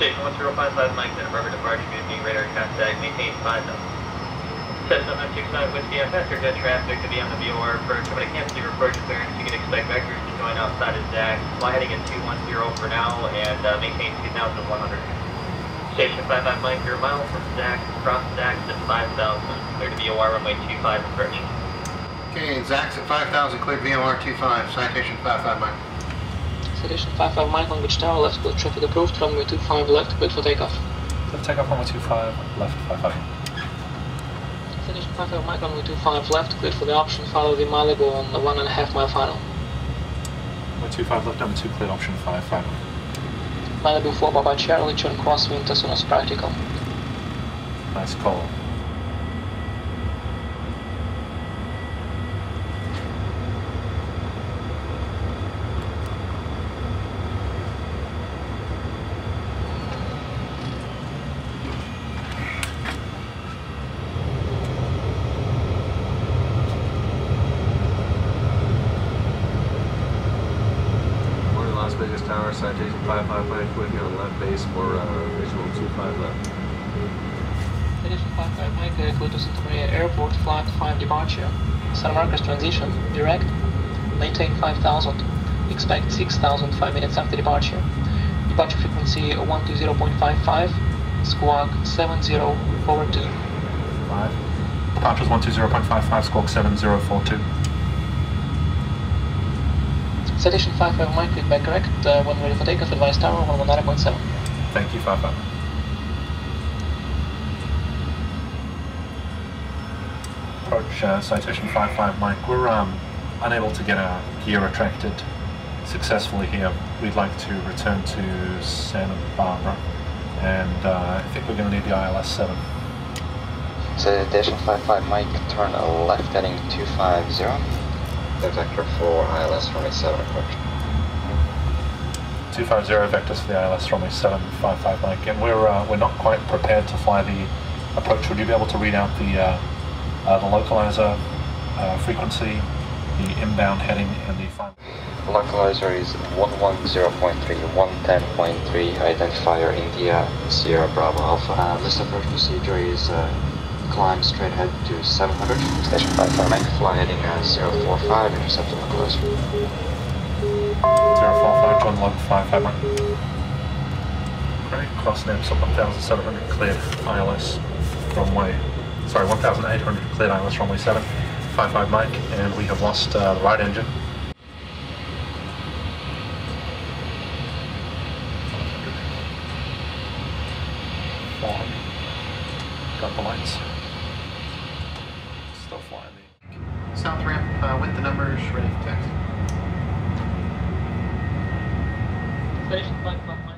Citation 1055 Mike, then River departure, being radar contact, maintain 5 though. Cessna 969 Whiskey, I'm faster dead traffic to be on the VOR approach, but I can't see report clearance. You can expect vectors to join outside of ZAC. Fly heading at 210 for now and uh, maintain 2100. Citation 55 Mike, you're a mile from ZAC, cross ZAC at 5000. Clear to VOR runway 25 approach. Okay, Zach's at 5,000, clear VOR 25, citation 55 Mike. Citation 55 Mike, Long Beach Tower, left clear traffic approved, runway 25 left, cleared for takeoff. Left takeoff runway 25, left 55. Citation 55 Mike, runway 25 left, cleared for the option, follow the Malibu on the one and a half mile final. Runway 25, left number 2, cleared option 5, 5. Malibu 4 Papa Charlie, turn crosswind as soon as practical. Nice call. Vegas Tower, citation 555 with you on left base for uh, visual 25 left. Citation 55 Mike, uh, to Santa Maria Airport, flight 5 departure. San Marcos transition, direct, maintain 5000. Expect 6000 5 minutes after departure. Departure frequency 120.55, squawk 70 over 2. 5. Departures 120.55, squawk 7042. Citation 55 Mike, feedback correct. Uh, when ready for takeoff, advise tower 119.7. Thank you, 55. Approach uh, citation 55 Mike. We're um, unable to get our gear retracted successfully here. We'd like to return to Santa Barbara and uh, I think we're going to need the ILS 7. Citation 55 Mike, turn left heading 250. Vector 4, ILS runway 7 approach. 250 vectors for the ILS runway 755 Mike, and we're uh, we're not quite prepared to fly the approach. Would you be able to read out the uh, uh, the localizer uh, frequency, the inbound heading, and the final? The localizer is 110.3, 110.3, identifier India, Sierra Bravo Alpha. Uh, this approach procedure is uh, climb straight ahead to 700, citation 55 Mike, fly heading uh, 045, intercept the localizer. 045 John Log 55 Mike. Great, cross names up 1700 cleared ILS runway, sorry 1800 cleared ILS runway 7, 55 Mike, and we have lost uh, the right engine. Got the lights. South ramp uh, with the numbers ready for taxi. Citation 55 Mike.